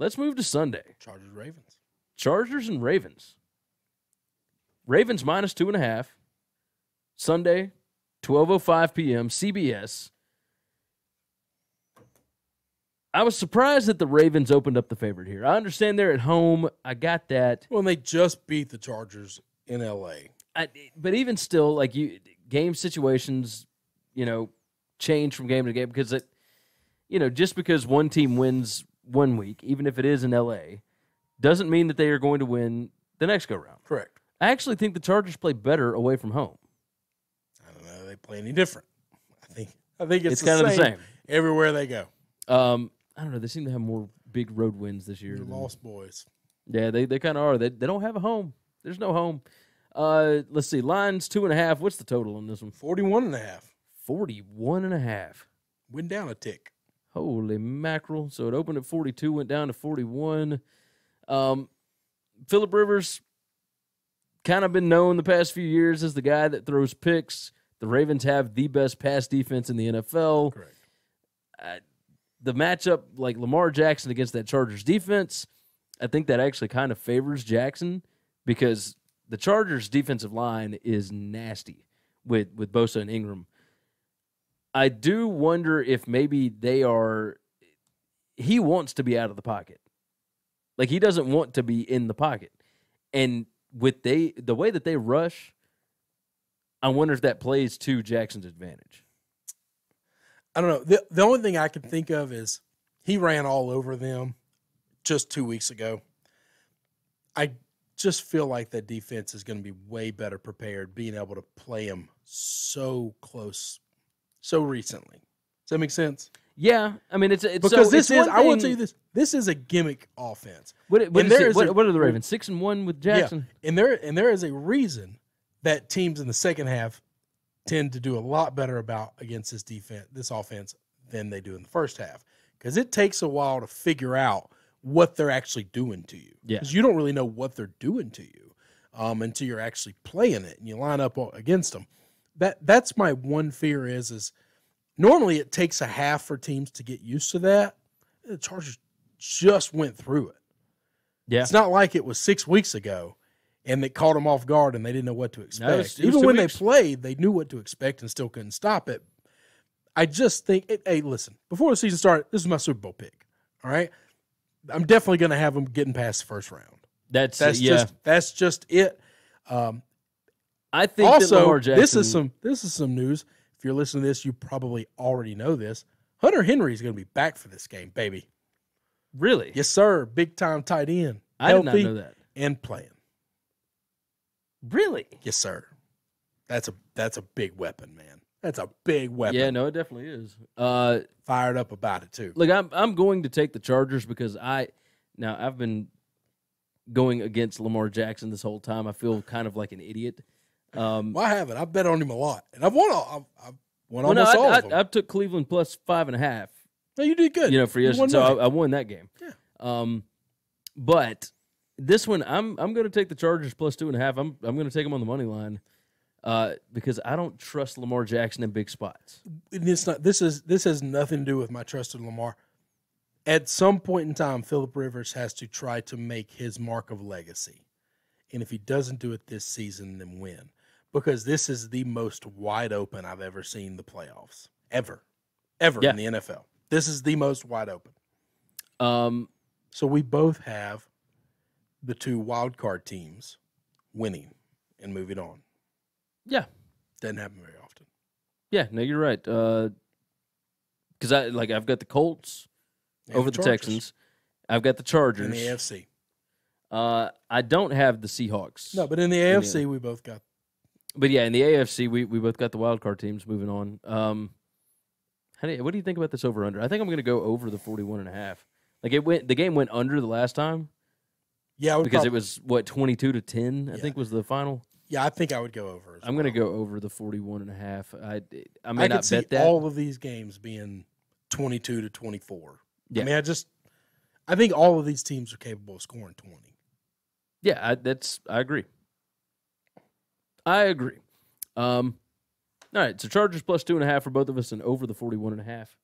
Let's move to Sunday. Chargers Ravens. Chargers and Ravens. Ravens minus two and a half. Sunday, 12.05 p.m., CBS. I was surprised that the Ravens opened up the favorite here. I understand they're at home. I got that. Well, they just beat the Chargers in L.A. I, but even still, like you, game situations, you know, change from game to game because it, you know, just because one team wins one week, even if it is in L.A., doesn't mean that they are going to win the next go round. Correct. I actually think the Chargers play better away from home. I don't know. They play any different. I think. I think it's, It's kind of the same. everywhere they go. Um, I don't know. They seem to have more big road wins this year. Than- Lost Boys. Yeah, they, they kind of are. They, they don't have a home. There's no home. Uh, let's see. Lines two and a half. What's the total on this one? 41 and a half. 41 and a half. Went down a tick. Holy mackerel. So it opened at 42, went down to 41. Um, Philip Rivers, kind of been known the past few years as the guy that throws picks. The Ravens have the best pass defense in the NFL. Correct. the matchup, like Lamar Jackson against that Chargers defense, I think that actually kind of favors Jackson because the Chargers defensive line is nasty with with Bosa and Ingram. I do wonder if maybe they are he wants to be out of the pocket. Like he doesn't want to be in the pocket. And with they the way that they rush, I wonder if that plays to Jackson's advantage. I don't know. The, the only thing I can think of is he ran all over them just two weeks ago. I just feel like that defense is going to be way better prepared, being able to play him so close, so recently. Does that make sense? Yeah, I mean it's it's Because so, this it's is, I will tell you this: this is a gimmick offense. What, what, And is there it- is what, a- what are the Ravens? Six and one with Jackson. Yeah, and there and there is a reason that teams in the second half tend to do a lot better about against this defense, this offense, than they do in the first half, because it takes a while to figure out what they're actually doing to you. Yeah. because you don't really know what they're doing to you um, until you're actually playing it and you line up against them. That that's my one fear is is normally it takes a half for teams to get used to that. The Chargers just went through it. Yeah, It's not like it was six weeks ago and they caught them off guard and they didn't know what to expect. was- it was Even when weeks. they played, they knew what to expect and still couldn't stop it. I just think, it, hey, listen, before the season started, this is my Super Bowl pick. All right. I'm definitely going to have them getting past the first round. that's That's yeah. just that's just it. Um, I think also, Jackson. this is some this is some news. If you're listening to this, you probably already know this. Hunter Henry is going to be back for this game, baby. really. Yes, sir. Big time tight end. I did not know that. And playing. Really? Yes, sir. That's a that's a big weapon, man. That's a big weapon. Yeah, no, it definitely is. Uh, Fired up about it too. look, I'm I'm going to take the Chargers because I now I've been going against Lamar Jackson this whole time. I feel kind of like an idiot. Um, Well, I haven't. I've bet on him a lot, and I've won. All, I've, I've won well, no, almost I, all I, of them. I took Cleveland plus five and a half. no, you did good. you know, for You yesterday. So. I, I won that game. Yeah. Um, but this one, I'm I'm going to take the Chargers plus two and a half. I'm I'm going to take them on the money line, uh, because I don't trust Lamar Jackson in big spots. And it's not. This is this has nothing to do with my trust in Lamar. At some point in time, Philip Rivers has to try to make his mark of legacy, and if he doesn't do it this season, then win, because this is the most wide open I've ever seen the playoffs ever, ever Yeah. in the NFL. This is the most wide open. Um, So we both have the two wild card teams winning and moving on. yeah, Doesn't happen very often. yeah. No, you're right. Because I like I've got the Colts And over the, Chargers Texans. I've got the Chargers in the AFC. Uh, I don't have the Seahawks. No, but in the the- AFC, we both got But yeah, in the AFC, we, we both got the wild card teams moving on. Um, how do you, what do you think about this over under? I think I'm going to go over the 41 and a half. Like it went, the game went under the last time yeah, because it was what 22 to 10. I think was the final. yeah. I think I would go over. As I'm going to go over the 41 and a half. I I may I not could see bet that. all of these games being 22 to 24. Yeah. I mean, I just I think all of these teams are capable of scoring 20. Yeah, I, that's I agree. I agree. Um, all right, so Chargers plus two and a half for both of us, and over the 41 and a half.